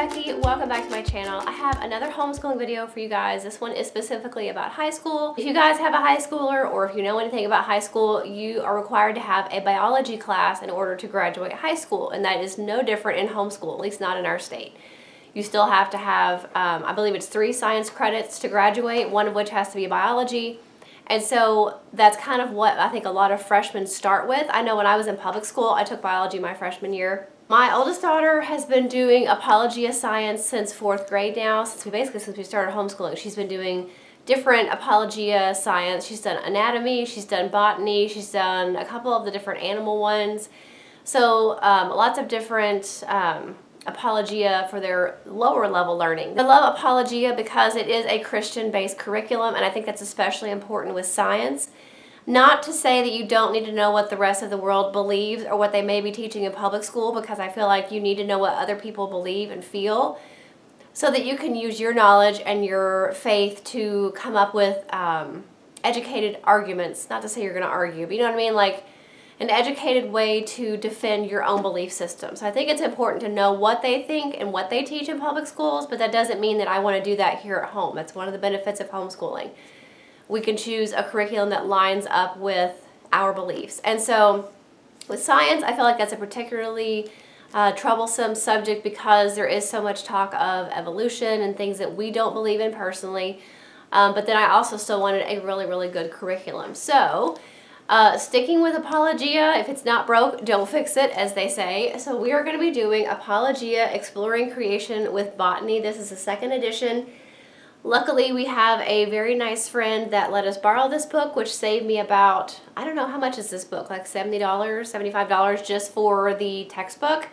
Becky. Welcome back to my channel. I have another homeschooling video for you guys. This one is specifically about high school. If you guys have a high schooler or if you know anything about high school, you are required to have a biology class in order to graduate high school, and that is no different in homeschool, at least not in our state. You still have to have, um, I believe it's three science credits to graduate, one of which has to be biology. And so that's kind of what I think a lot of freshmen start with. I know when I was in public school, I took biology my freshman year. My oldest daughter has been doing apologia science since fourth grade now, since we basically since we started homeschooling. She's been doing different apologia science. She's done anatomy, she's done botany, she's done a couple of the different animal ones. So um, lots of different um, apologia for their lower level learning. I love apologia because it is a Christian based curriculum and I think that's especially important with science. Not to say that you don't need to know what the rest of the world believes or what they may be teaching in public school because I feel like you need to know what other people believe and feel so that you can use your knowledge and your faith to come up with um, educated arguments. Not to say you're going to argue, but you know what I mean? Like an educated way to defend your own belief system. So I think it's important to know what they think and what they teach in public schools, but that doesn't mean that I want to do that here at home. That's one of the benefits of homeschooling we can choose a curriculum that lines up with our beliefs. And so with science, I feel like that's a particularly uh, troublesome subject because there is so much talk of evolution and things that we don't believe in personally. Um, but then I also still wanted a really, really good curriculum. So uh, sticking with Apologia, if it's not broke, don't fix it, as they say. So we are going to be doing Apologia Exploring Creation with Botany. This is the second edition. Luckily, we have a very nice friend that let us borrow this book, which saved me about, I don't know, how much is this book? Like $70, $75 just for the textbook.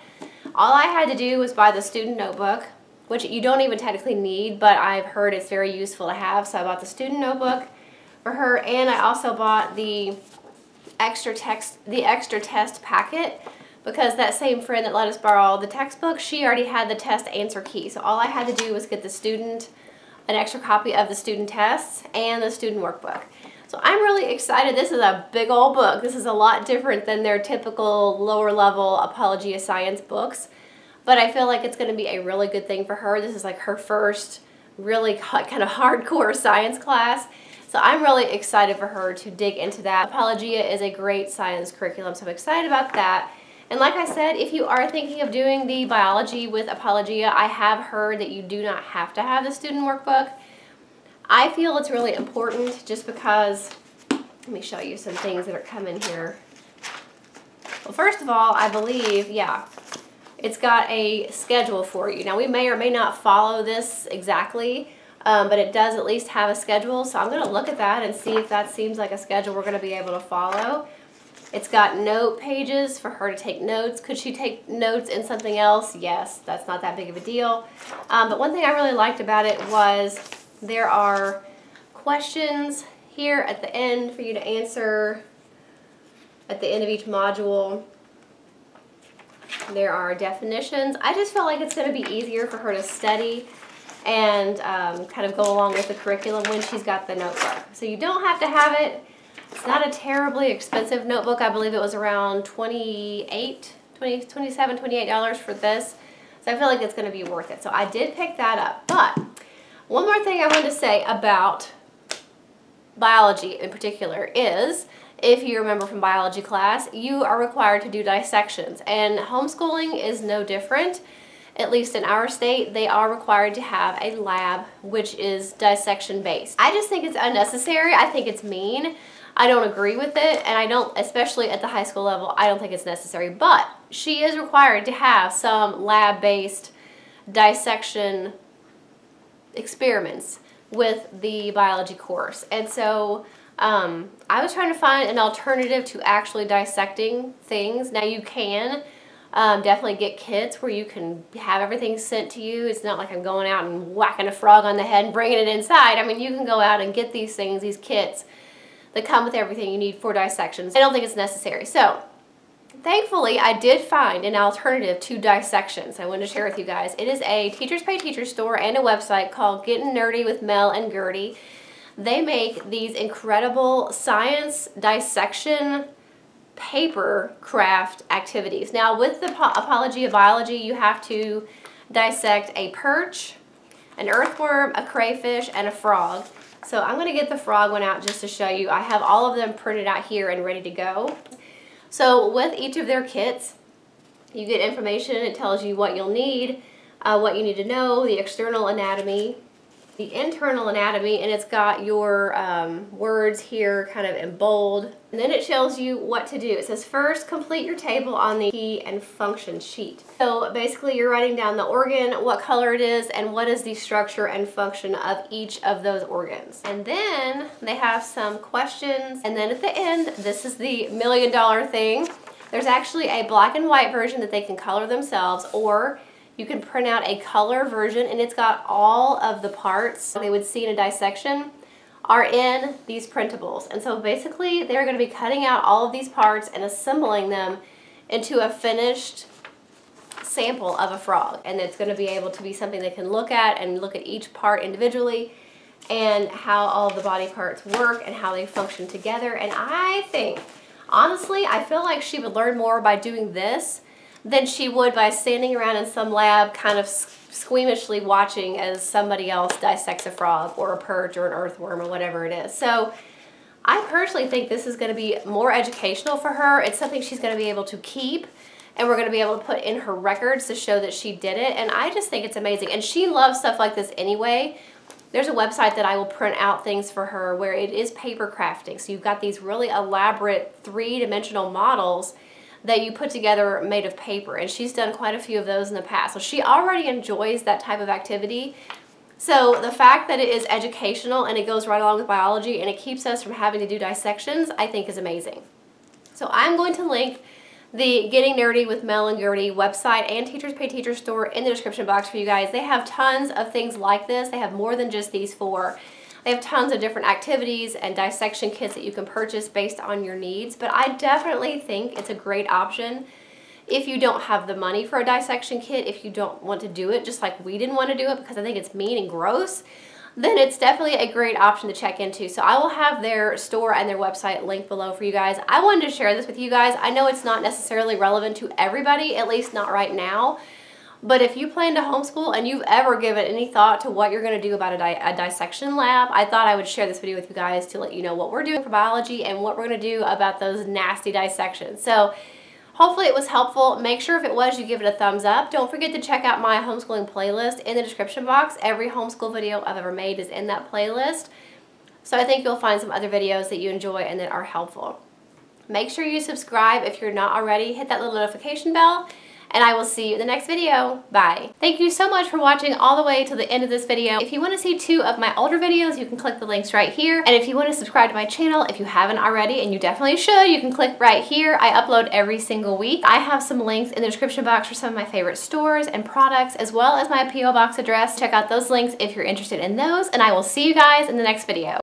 All I had to do was buy the student notebook, which you don't even technically need, but I've heard it's very useful to have. So I bought the student notebook for her, and I also bought the extra text, the extra test packet because that same friend that let us borrow the textbook, she already had the test answer key. So all I had to do was get the student an extra copy of the student tests and the student workbook. So I'm really excited. This is a big old book. This is a lot different than their typical lower level Apologia Science books. But I feel like it's going to be a really good thing for her. This is like her first really kind of hardcore science class. So I'm really excited for her to dig into that. Apologia is a great science curriculum, so I'm excited about that. And like I said, if you are thinking of doing the biology with Apologia, I have heard that you do not have to have the student workbook. I feel it's really important just because, let me show you some things that are coming here. Well, first of all, I believe, yeah, it's got a schedule for you. Now, we may or may not follow this exactly, um, but it does at least have a schedule. So I'm going to look at that and see if that seems like a schedule we're going to be able to follow. It's got note pages for her to take notes. Could she take notes in something else? Yes, that's not that big of a deal. Um, but one thing I really liked about it was there are questions here at the end for you to answer at the end of each module. There are definitions. I just felt like it's going to be easier for her to study and um, kind of go along with the curriculum when she's got the notebook. So you don't have to have it it's not a terribly expensive notebook. I believe it was around 28 20 27 $28 for this. So I feel like it's going to be worth it. So I did pick that up. But one more thing I wanted to say about biology in particular is if you remember from biology class, you are required to do dissections. And homeschooling is no different. At least in our state, they are required to have a lab which is dissection based. I just think it's unnecessary. I think it's mean. I don't agree with it, and I don't, especially at the high school level, I don't think it's necessary. But she is required to have some lab-based dissection experiments with the biology course. And so um, I was trying to find an alternative to actually dissecting things. Now you can um, definitely get kits where you can have everything sent to you. It's not like I'm going out and whacking a frog on the head and bringing it inside. I mean, you can go out and get these things, these kits, that come with everything you need for dissections. I don't think it's necessary. So thankfully I did find an alternative to dissections I wanted to share with you guys. It is a Teachers Pay Teachers store and a website called Getting Nerdy with Mel and Gerdy. They make these incredible science dissection paper craft activities. Now with the Apologia Biology you have to dissect a perch, an earthworm, a crayfish, and a frog. So I'm gonna get the frog one out just to show you. I have all of them printed out here and ready to go. So with each of their kits, you get information. It tells you what you'll need, uh, what you need to know, the external anatomy, the internal anatomy and it's got your um, words here kind of in bold. And then it tells you what to do. It says first complete your table on the key and function sheet. So basically you're writing down the organ, what color it is, and what is the structure and function of each of those organs. And then they have some questions. And then at the end, this is the million dollar thing. There's actually a black and white version that they can color themselves or you can print out a color version and it's got all of the parts they would see in a dissection are in these printables. And so basically they're going to be cutting out all of these parts and assembling them into a finished sample of a frog. And it's going to be able to be something they can look at and look at each part individually and how all the body parts work and how they function together. And I think, honestly, I feel like she would learn more by doing this than she would by standing around in some lab kind of squeamishly watching as somebody else dissects a frog or a perch or an earthworm or whatever it is. So I personally think this is going to be more educational for her. It's something she's going to be able to keep and we're going to be able to put in her records to show that she did it. And I just think it's amazing. And she loves stuff like this anyway. There's a website that I will print out things for her where it is paper crafting. So you've got these really elaborate three-dimensional models that you put together made of paper. And she's done quite a few of those in the past. So she already enjoys that type of activity. So the fact that it is educational and it goes right along with biology and it keeps us from having to do dissections, I think is amazing. So I'm going to link the Getting Nerdy with Mel and Gerdy website and Teachers Pay Teachers store in the description box for you guys. They have tons of things like this. They have more than just these four. They have tons of different activities and dissection kits that you can purchase based on your needs, but I definitely think it's a great option if you don't have the money for a dissection kit, if you don't want to do it just like we didn't want to do it because I think it's mean and gross, then it's definitely a great option to check into. So I will have their store and their website linked below for you guys. I wanted to share this with you guys. I know it's not necessarily relevant to everybody, at least not right now, but if you plan to homeschool and you've ever given any thought to what you're going to do about a, di a, dissection lab, I thought I would share this video with you guys to let you know what we're doing for biology and what we're going to do about those nasty dissections. So hopefully it was helpful. Make sure if it was, you give it a thumbs up. Don't forget to check out my homeschooling playlist in the description box. Every homeschool video I've ever made is in that playlist. So I think you'll find some other videos that you enjoy and that are helpful. Make sure you subscribe if you're not already. Hit that little notification bell and I will see you in the next video. Bye. Thank you so much for watching all the way to the end of this video. If you want to see two of my older videos, you can click the links right here. And if you want to subscribe to my channel, if you haven't already, and you definitely should, you can click right here. I upload every single week. I have some links in the description box for some of my favorite stores and products, as well as my P.O. Box address. Check out those links if you're interested in those, and I will see you guys in the next video.